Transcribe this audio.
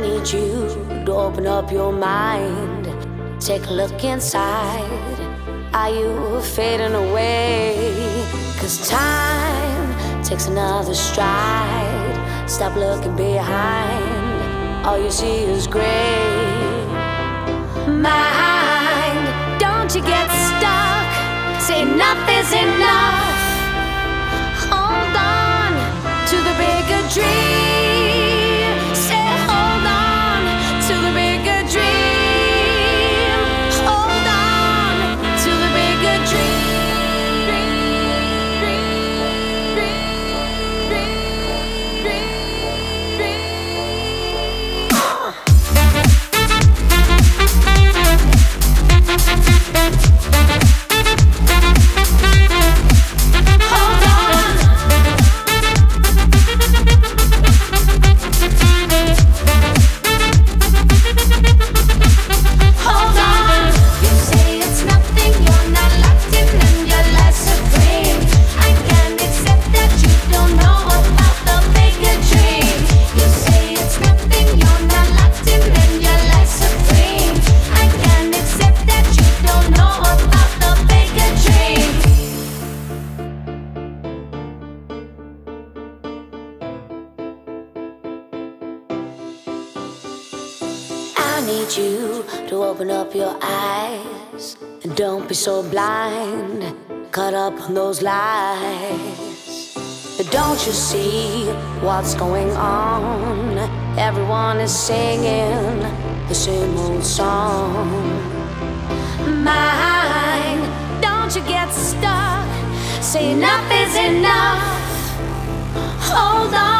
need you to open up your mind. Take a look inside. Are you fading away? Cause time takes another stride. Stop looking behind. All you see is gray. I need you to open up your eyes and don't be so blind, caught up on those lies. Don't you see what's going on? Everyone is singing the same old song. Mine, don't you get stuck? Say enough is enough. Hold on.